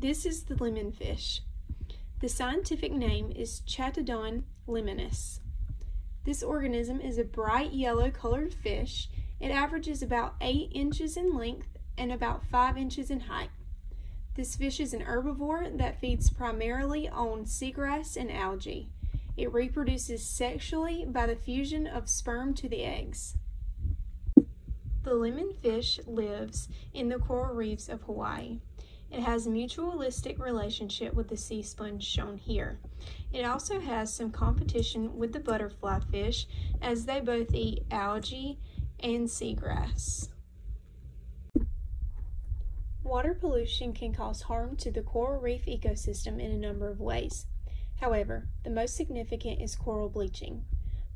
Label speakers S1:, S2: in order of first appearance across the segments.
S1: This is the lemon fish. The scientific name is Chaetodon lemonis. This organism is a bright yellow colored fish. It averages about 8 inches in length and about 5 inches in height. This fish is an herbivore that feeds primarily on seagrass and algae. It reproduces sexually by the fusion of sperm to the eggs. The lemon fish lives in the coral reefs of Hawaii. It has a mutualistic relationship with the sea sponge shown here. It also has some competition with the butterfly fish as they both eat algae and seagrass. Water pollution can cause harm to the coral reef ecosystem in a number of ways. However, the most significant is coral bleaching.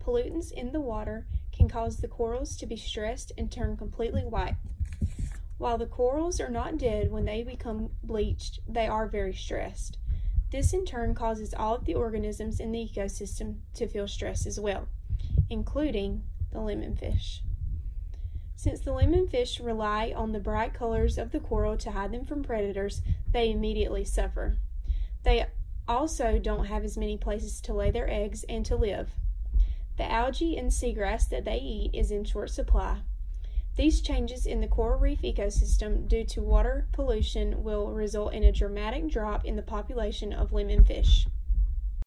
S1: Pollutants in the water can cause the corals to be stressed and turn completely white. While the corals are not dead when they become bleached, they are very stressed. This in turn causes all of the organisms in the ecosystem to feel stress as well, including the lemonfish. Since the lemonfish rely on the bright colors of the coral to hide them from predators, they immediately suffer. They also don't have as many places to lay their eggs and to live. The algae and seagrass that they eat is in short supply, these changes in the coral reef ecosystem due to water pollution will result in a dramatic drop in the population of lemon fish.